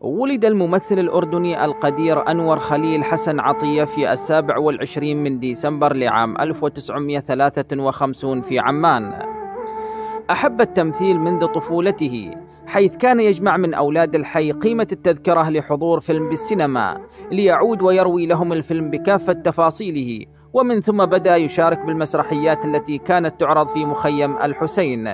ولد الممثل الأردني القدير أنور خليل حسن عطية في السابع والعشرين من ديسمبر لعام 1953 في عمان. أحب التمثيل منذ طفولته حيث كان يجمع من أولاد الحي قيمة التذكرة لحضور فيلم بالسينما ليعود ويروي لهم الفيلم بكافة تفاصيله ومن ثم بدأ يشارك بالمسرحيات التي كانت تعرض في مخيم الحسين.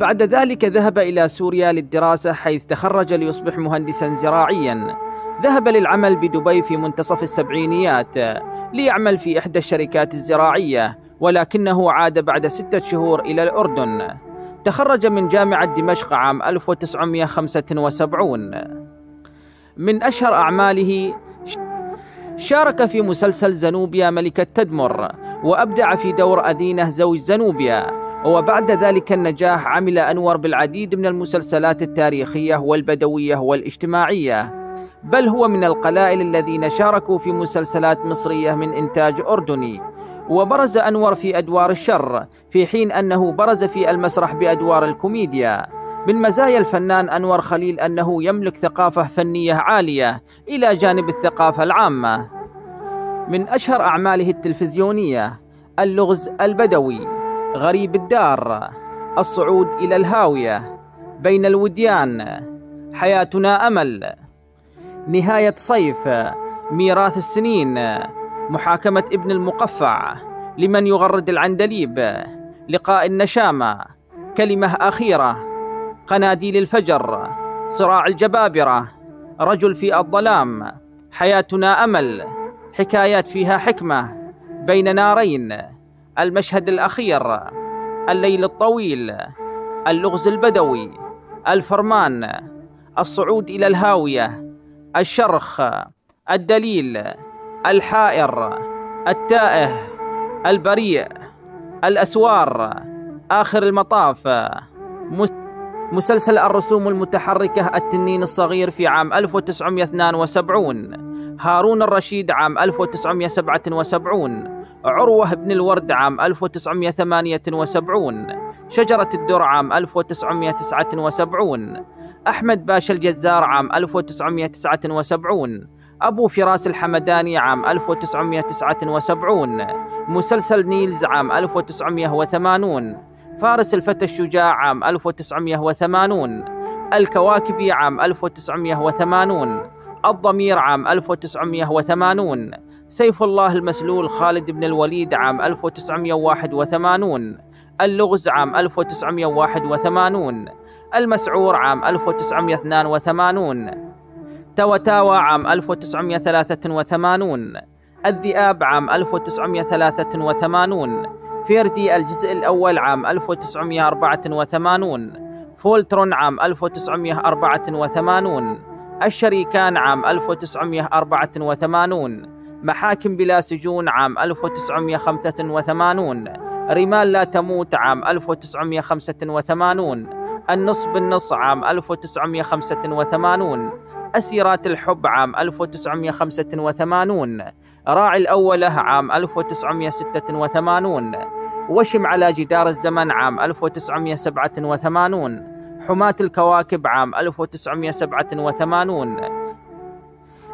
بعد ذلك ذهب إلى سوريا للدراسة حيث تخرج ليصبح مهندسا زراعيا. ذهب للعمل بدبي في منتصف السبعينيات ليعمل في إحدى الشركات الزراعية ولكنه عاد بعد ستة شهور إلى الأردن. تخرج من جامعة دمشق عام 1975 من أشهر أعماله شارك في مسلسل زنوبيا ملكة تدمر وأبدع في دور أذينه زوج زنوبيا وبعد ذلك النجاح عمل أنور بالعديد من المسلسلات التاريخية والبدوية والاجتماعية بل هو من القلائل الذين شاركوا في مسلسلات مصرية من إنتاج أردني. وبرز أنور في أدوار الشر في حين أنه برز في المسرح بأدوار الكوميديا. من مزايا الفنان أنور خليل أنه يملك ثقافة فنية عالية إلى جانب الثقافة العامة. من أشهر أعماله التلفزيونية اللغز البدوي. غريب الدار الصعود إلى الهاوية بين الوديان حياتنا أمل. نهاية صيف ميراث السنين محاكمة ابن المقفع لمن يغرد العندليب لقاء النشامة كلمة أخيرة قناديل الفجر صراع الجبابرة رجل في الظلام حياتنا أمل. حكايات فيها حكمة بين نارين. المشهد الأخير الليل الطويل اللغز البدوي الفرمان الصعود إلى الهاوية الشرخ الدليل الحائر التائه البريء الأسوار آخر المطاف مسلسل الرسوم المتحركة التنين الصغير في عام 1972 هارون الرشيد عام 1977 عروة بن الورد عام 1978 شجرة الدر عام 1979 أحمد باشا الجزار عام 1979 أبو فراس الحمداني عام 1979 مسلسل نيلز عام 1980 فارس الفتى الشجاع عام 1980 الكواكبي عام 1980 الضمير عام 1980 سيف الله المسلول خالد بن الوليد عام 1981 اللغز عام 1981 المسعور عام 1982 توتاوى عام 1983 الذئاب عام 1983 فيردي الجزء الأول عام 1984 فولترون عام 1984 الشريكان عام 1984 محاكم بلا سجون عام 1985 رمال لا تموت عام 1985 النص بالنص عام 1985 أسيرات الحب عام 1985 راعي الأولة عام 1986 وشم على جدار الزمن عام 1987 حماة الكواكب عام 1987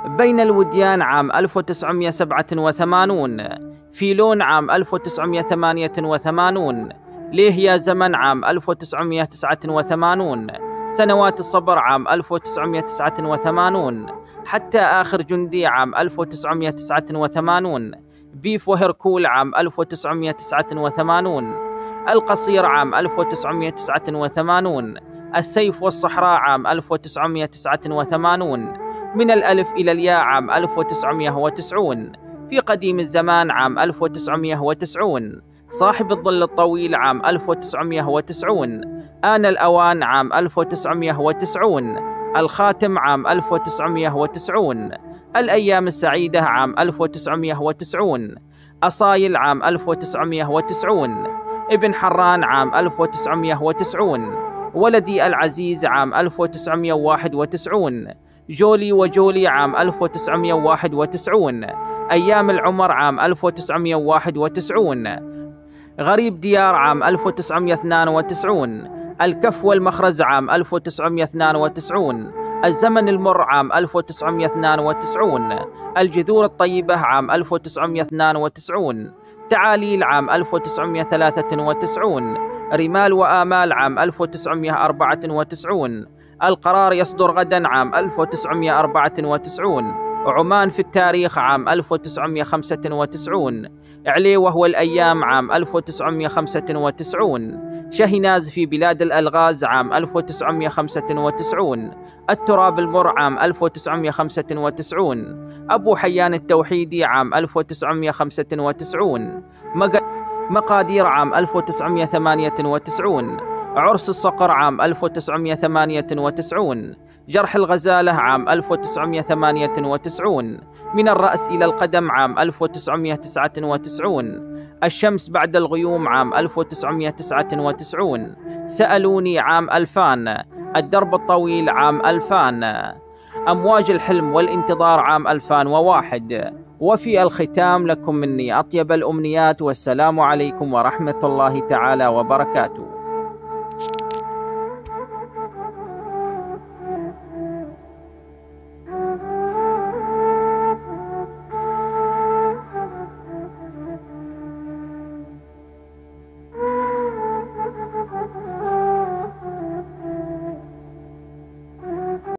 بين الوديان عام 1987 فيلون عام 1988 ليه يا زمن عام 1989 سنوات الصبر عام 1989 حتى آخر جندي عام 1989 بيف وهركول عام 1989 القصير عام 1989 السيف والصحراء عام 1989 من الألف إلى الياء عام 1990 في قديم الزمان عام 1990 صاحب الظل الطويل عام 1990 آن الأوان عام 1990 الخاتم عام 1990 الأيام السعيدة عام 1990 أصايل عام 1990 ابن حران عام 1990 ولدي العزيز عام 1991 جولي وجولي عام 1991 أيام العمر عام 1991 غريب ديار عام 1992 الكف والمخرز عام 1992 الزمن المر عام 1992 الجذور الطيبة عام 1992 تعاليل عام 1993 رمال وآمال عام 1994 القرار يصدر غدا عام 1994 عمان في التاريخ عام 1995 علي وهو الأيام عام 1995 شهناز في بلاد الألغاز عام 1995 التراب المر عام 1995 أبو حيان التوحيدي عام 1995 مقادير عام 1998 عرس الصقر عام 1998 جرح الغزالة عام 1998 من الرأس إلى القدم عام 1999 الشمس بعد الغيوم عام 1999 سألوني عام 2000 الدرب الطويل عام 2000 أمواج الحلم والانتظار عام 2001 وفي الختام لكم مني أطيب الأمنيات والسلام عليكم ورحمة الله تعالى وبركاته.